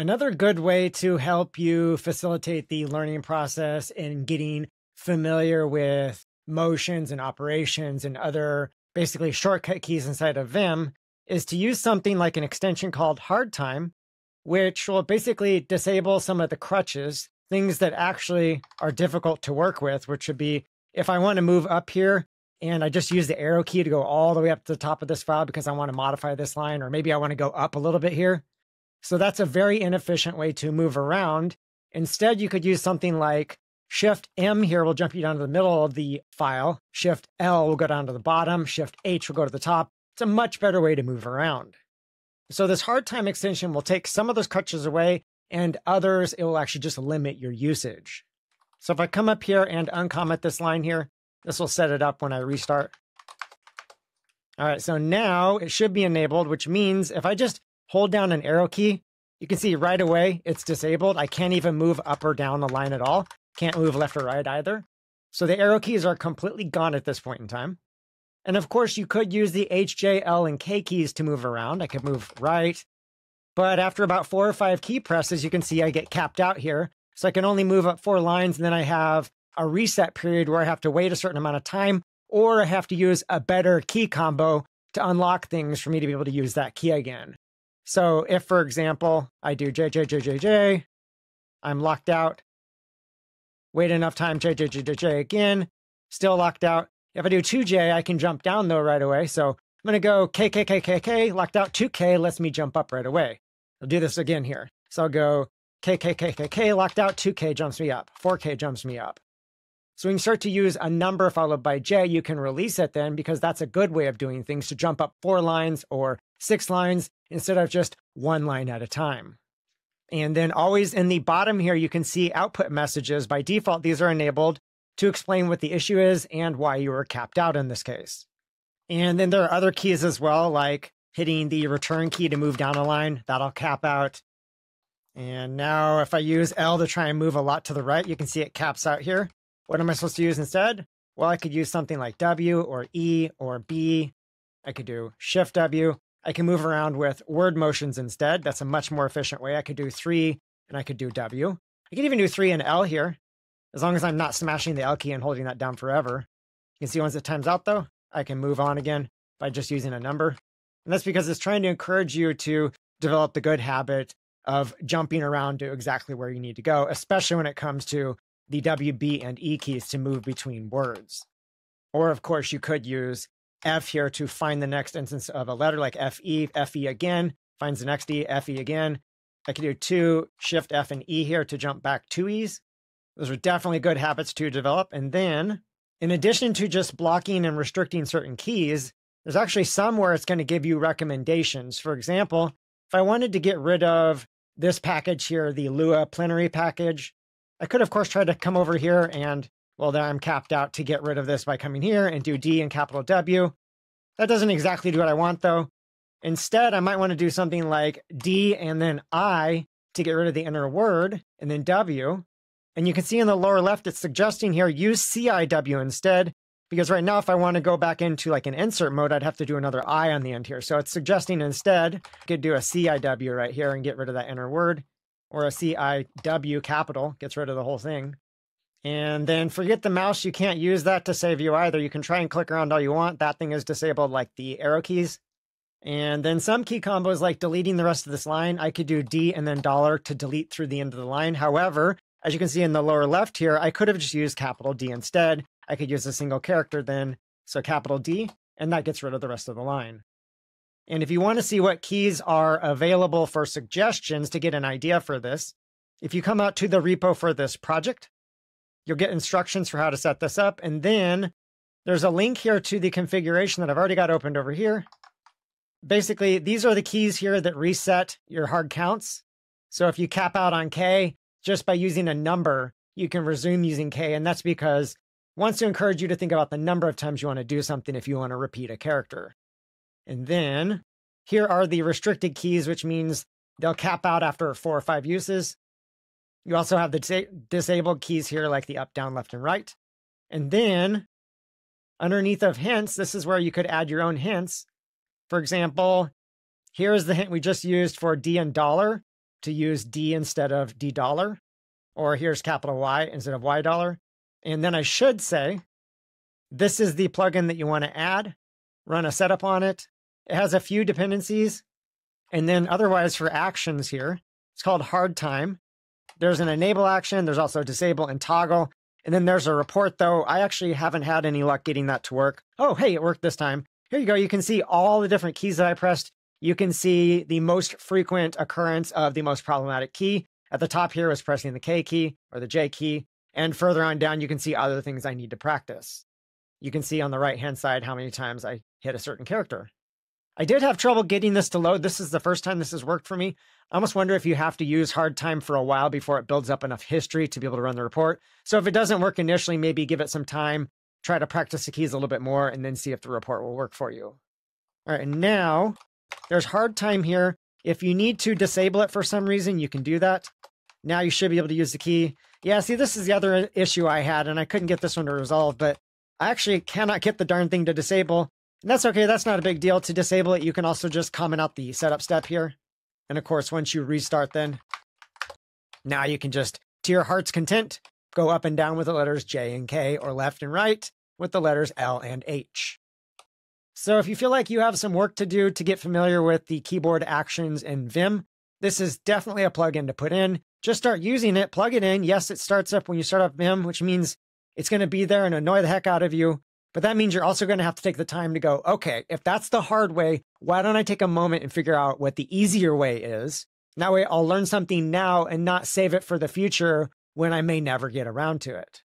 Another good way to help you facilitate the learning process and getting familiar with motions and operations and other basically shortcut keys inside of Vim is to use something like an extension called hardtime, which will basically disable some of the crutches, things that actually are difficult to work with, which would be if I want to move up here and I just use the arrow key to go all the way up to the top of this file because I want to modify this line, or maybe I want to go up a little bit here. So that's a very inefficient way to move around. Instead, you could use something like Shift M here will jump you down to the middle of the file. Shift L will go down to the bottom. Shift H will go to the top. It's a much better way to move around. So this hardtime extension will take some of those crutches away and others, it will actually just limit your usage. So if I come up here and uncomment this line here, this will set it up when I restart. All right, so now it should be enabled, which means if I just hold down an arrow key, you can see right away it's disabled. I can't even move up or down the line at all. Can't move left or right either. So the arrow keys are completely gone at this point in time. And of course, you could use the H, J, L, and K keys to move around. I could move right. But after about four or five key presses, you can see I get capped out here. So I can only move up four lines, and then I have a reset period where I have to wait a certain amount of time, or I have to use a better key combo to unlock things for me to be able to use that key again. So if, for example, I do J, J, J, J, J, I'm locked out. Wait enough time, J, J, J, J, J again, still locked out. If I do 2J, I can jump down though right away. So I'm going to go K, K, K, K, K, locked out 2K, lets me jump up right away. I'll do this again here. So I'll go K, K, K, K, K, locked out 2K jumps me up, 4K jumps me up. So when you start to use a number followed by J, you can release it then because that's a good way of doing things to jump up four lines or six lines instead of just one line at a time. And then always in the bottom here, you can see output messages. By default, these are enabled to explain what the issue is and why you were capped out in this case. And then there are other keys as well, like hitting the return key to move down a line. That'll cap out. And now if I use L to try and move a lot to the right, you can see it caps out here. What am I supposed to use instead? Well, I could use something like W or E or B. I could do Shift W. I can move around with word motions instead. That's a much more efficient way. I could do three and I could do W. I could even do three and L here, as long as I'm not smashing the L key and holding that down forever. You can see once it times out though, I can move on again by just using a number. And that's because it's trying to encourage you to develop the good habit of jumping around to exactly where you need to go, especially when it comes to the W, B, and E keys to move between words. Or, of course, you could use F here to find the next instance of a letter like FE, FE again, finds the next E, FE again. I could do two, Shift F and E here to jump back two E's. Those are definitely good habits to develop. And then, in addition to just blocking and restricting certain keys, there's actually some where it's going to give you recommendations. For example, if I wanted to get rid of this package here, the Lua plenary package, I could, of course, try to come over here and, well, then I'm capped out to get rid of this by coming here and do D and capital W. That doesn't exactly do what I want, though. Instead, I might want to do something like D and then I to get rid of the inner word, and then W. And you can see in the lower left, it's suggesting here use CIW instead, because right now, if I want to go back into like an insert mode, I'd have to do another I on the end here. So it's suggesting instead, I could do a CIW right here and get rid of that inner word or a CIW capital, gets rid of the whole thing. And then forget the mouse, you can't use that to save you either. You can try and click around all you want. That thing is disabled like the arrow keys. And then some key combos like deleting the rest of this line, I could do D and then dollar to delete through the end of the line. However, as you can see in the lower left here, I could have just used capital D instead. I could use a single character then, so capital D, and that gets rid of the rest of the line. And if you want to see what keys are available for suggestions to get an idea for this, if you come out to the repo for this project, you'll get instructions for how to set this up. And then there's a link here to the configuration that I've already got opened over here. Basically, these are the keys here that reset your hard counts. So if you cap out on K, just by using a number, you can resume using K. And that's because wants to encourage you to think about the number of times you want to do something if you want to repeat a character. And then here are the restricted keys, which means they'll cap out after four or five uses. You also have the dis disabled keys here, like the up, down, left, and right. And then underneath of hints, this is where you could add your own hints. For example, here's the hint we just used for D and dollar. to use D instead of D dollar, or here's capital Y instead of Y dollar. And then I should say, this is the plugin that you want to add, run a setup on it. It has a few dependencies. And then otherwise for actions here, it's called hardtime. There's an enable action. There's also disable and toggle. And then there's a report though. I actually haven't had any luck getting that to work. Oh, hey, it worked this time. Here you go. You can see all the different keys that I pressed. You can see the most frequent occurrence of the most problematic key. At the top here was pressing the K key or the J key. And further on down, you can see other things I need to practice. You can see on the right hand side how many times I hit a certain character. I did have trouble getting this to load. This is the first time this has worked for me. I almost wonder if you have to use hardtime for a while before it builds up enough history to be able to run the report. So if it doesn't work initially, maybe give it some time, try to practice the keys a little bit more, and then see if the report will work for you. All right, and now there's hardtime here. If you need to disable it for some reason, you can do that. Now you should be able to use the key. Yeah, see, this is the other issue I had, and I couldn't get this one to resolve, but I actually cannot get the darn thing to disable. And that's okay, that's not a big deal. To disable it, you can also just comment out the setup step here. And of course, once you restart then, now you can just, to your heart's content, go up and down with the letters J and K, or left and right with the letters L and H. So if you feel like you have some work to do to get familiar with the keyboard actions in Vim, this is definitely a plugin to put in. Just start using it, plug it in. Yes, it starts up when you start up Vim, which means it's going to be there and annoy the heck out of you. But that means you're also going to have to take the time to go, okay, if that's the hard way, why don't I take a moment and figure out what the easier way is? That way I'll learn something now and not save it for the future when I may never get around to it.